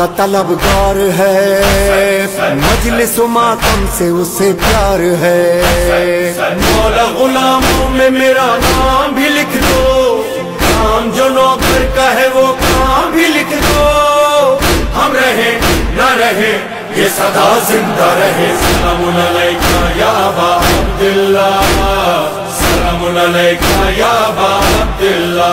का तलबगार है। मजलिस मातम से उसे प्यार है। मौला गुलामों में मेरा नाम भी लिख दो। काम जो नौकर का है वो काम भी लिख दो। हम रहे न रहे, ये सदा ज़िंदा रहे। सलाम या अब्दुल्ला सलाम या अब्दुल्ला